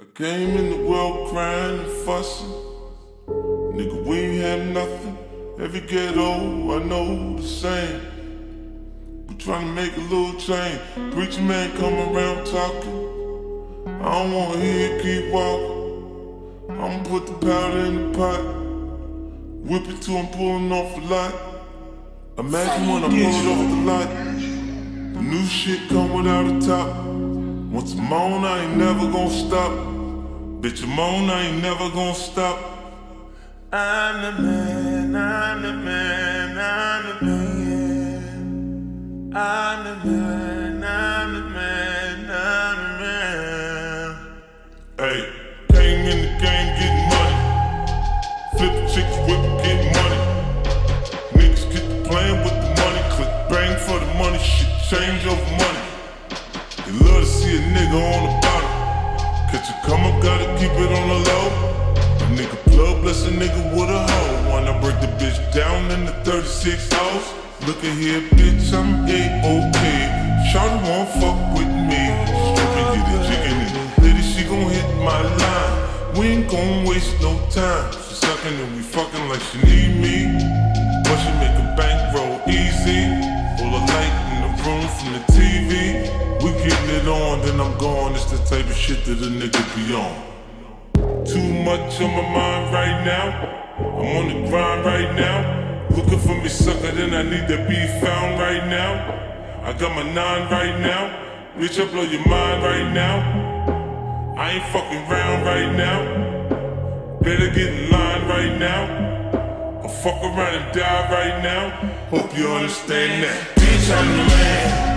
I came in the world crying and fussing. Nigga, we ain't had nothing. Every ghetto, I know the same. We trying to make a little change. Preacher man come around talking. I don't wanna hear you keep walking. I'ma put the powder in the pot. Whip it till I'm pulling off a lot. Imagine when I pull it off the lot. The new shit come without a top. I'm on, I ain't never gonna stop. Bitch, I'm on, I ain't never gonna stop. I'm the man, I'm the man, I'm the man. I'm the man, I'm the man, I'm the man. Hey, came in the game getting money. Flip chicks, whip, get money. Niggas get to playing with the money. Click bang for the money, shit change over money. Gotta keep it on the low. A nigga plug, bless a nigga with a hoe. Wanna break the bitch down in the 36 house. Look at here, bitch, I'm A-OK. Shawty won't fuck with me. Stripping, get it jigging it. Lady, she gon' hit my line. We ain't gon' waste no time. She sucking and we fucking like she need me. But she make a bankroll easy. Full of light in the room from the TV. Getting it on, then I'm gone. It's the type of shit that a nigga be on. Too much on my mind right now. I'm on the grind right now. Looking for me, sucker, then I need to be found right now. I got my nine right now. Bitch, I blow your mind right now. I ain't fucking round right now. Better get in line right now. Or fuck around and die right now. Hope you understand that. Bitch, I'm the man.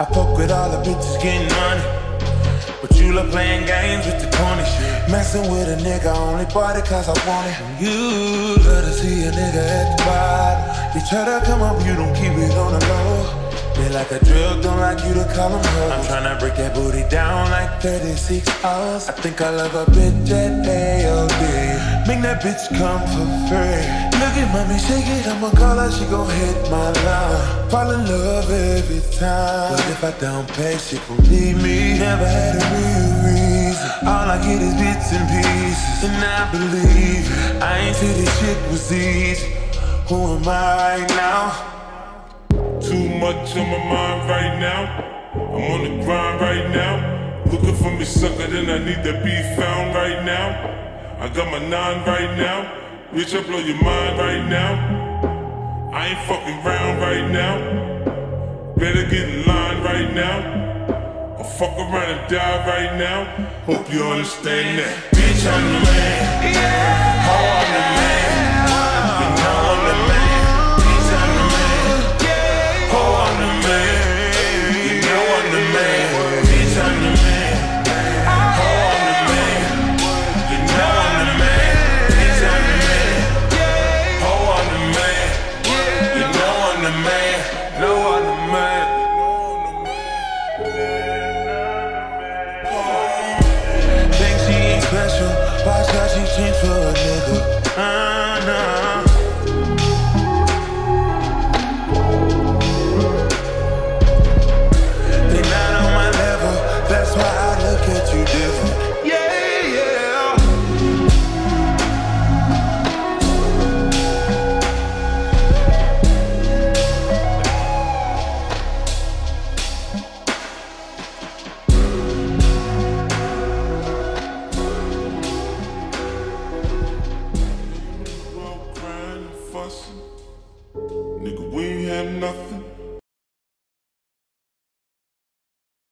I fuck with all the bitches getting money. But you love playing games with the corny shit. Messing with a nigga only body cause I want it. You love to see a nigga at the bottom. You try to come up, you don't keep it on the low. They like a drug, don't like you to call them hoes. I'm tryna break that booty down like 36 hours. I think I love a bitch at AOD. Make that bitch come for free. Look at mommy, shake it, I'ma call her, she gon' hit my line. Fall in love every time. But if I don't pay, she gon' leave me. Never had a real reason. All I get is bits and pieces. And I believe. I ain't say this shit was easy. Who am I right now? Too much on my mind right now. I'm on the grind right now. Looking for me, sucker, then I need to be found right now. I got my nine right now. Bitch, I blow your mind right now. I ain't fucking round right now. Better get in line right now. Or fuck around and die right now. Hope you understand that. Bitch, I'm the man. Oh, Watch how she change for a nigga. Uh, nah. Nigga, we ain't had nothing.